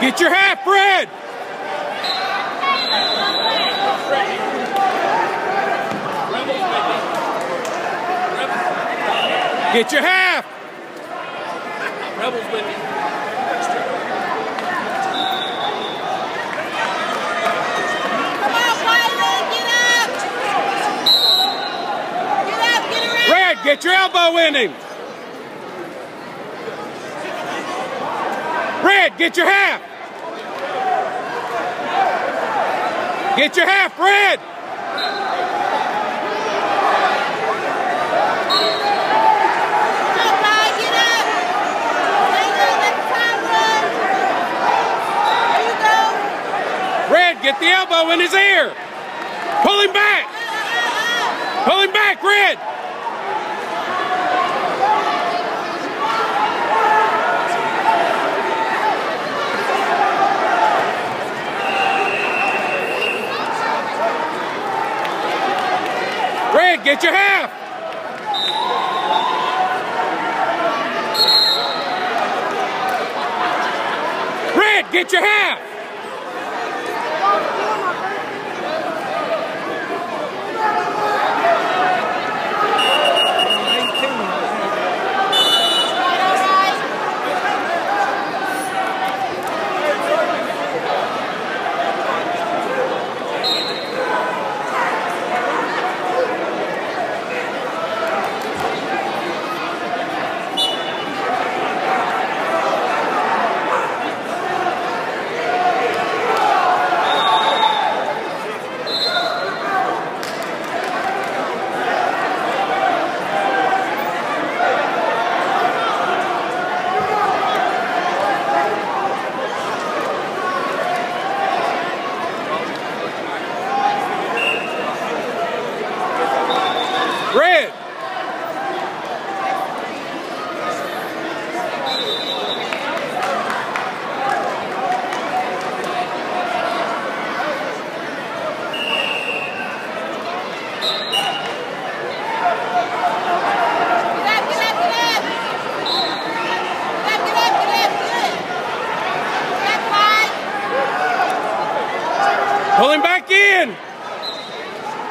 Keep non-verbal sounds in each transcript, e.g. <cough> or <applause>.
Get your half, Fred! Get your half! Rebels with me. Come on, Wiley, get up! Get up, get around! Red, get your elbow in him! Red, get your half! Get your half, Red! Come on, Kai, get up! Hang on, let the time run! There you go! Red, get the elbow in his ear! Pull him back! Pull him back, Red! Red, get your half! Red, get your half! Red! Get up, get up, get up! Get up, get up, get up, good! Get up, Kai! Pull him back in!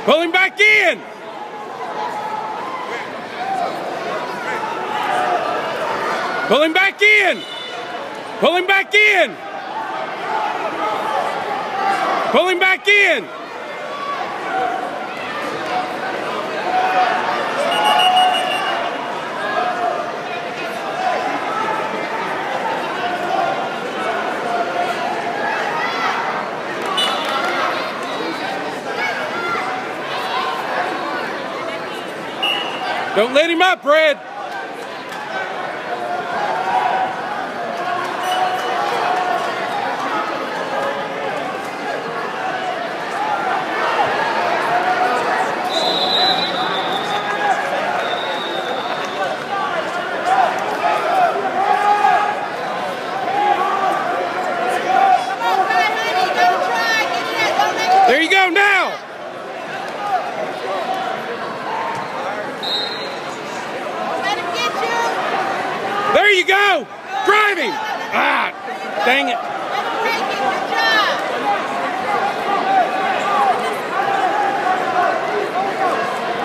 Pull him back in! Pull him back in! Pull him back in! Pull him back in! Don't let him up, Red! Come on, Kai, honey, don't try, get it up, don't let it There you go now! Let him get you! There you go! Drive him! Ah, dang it.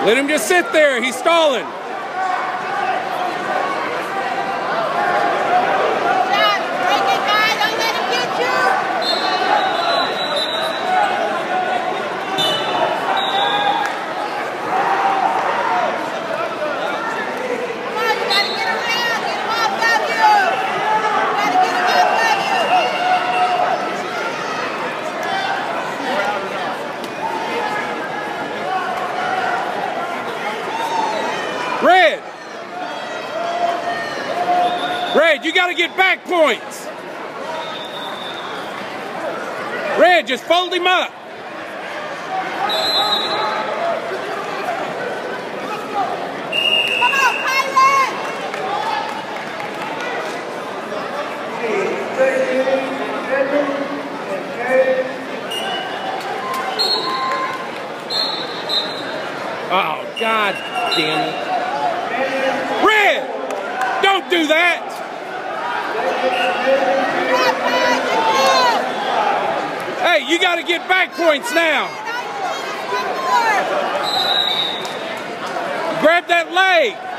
Let him just sit there. He's stalling. Good job! Break it, Kai, don't let him get you! Come on, you gotta get around, get him off of you! You gotta get him off of you! Red. Red, you got to get back points. Red, just fold him up. Oh, God damn it. Red, don't do that. Hey, you got to get back points now. Grab that leg.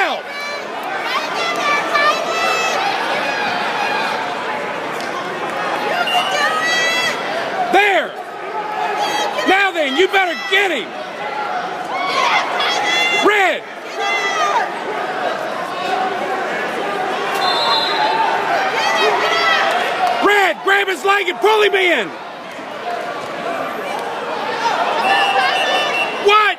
Beating! There! Now then, you better get him! Red! Red, grab his leg and pull him in! What?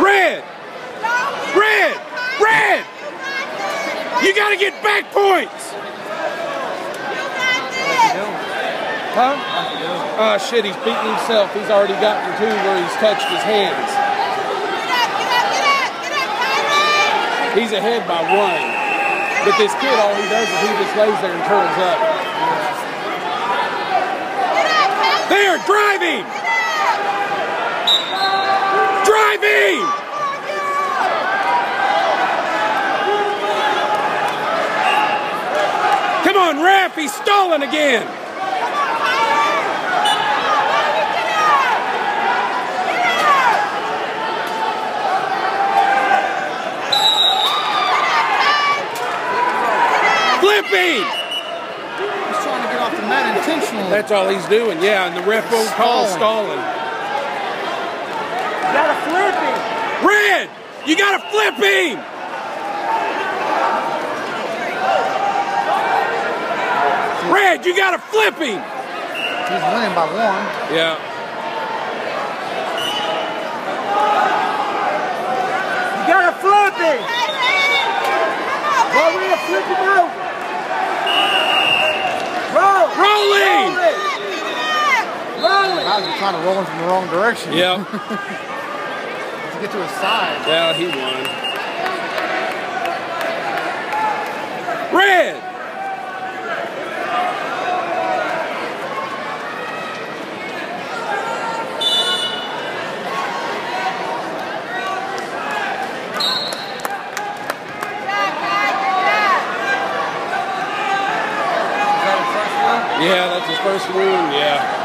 Red! Red! Red! You gotta get back points! Huh? Oh shit, he's beating himself. He's already gotten two where he's touched his hands. He's ahead by one. But this kid, all he does is he just lays there and turns up. There, driving! Driving! Come on, ref, he's stalling again. Flipping! He's trying to get off the mat intentionally. That's all he's doing, yeah, and the ref won't call Stalling. stalling. You gotta flip him. Red, you gotta flip him! Red, you gotta flip him! He's winning by one. Yeah. You gotta flip him. Roll in, flip him over. Roll. Rolling! Roll it. Roll it. Guys are trying to roll him from the wrong direction. Yeah, <laughs> to get to his side. yeah, he won. Red! Is that the first one, yeah.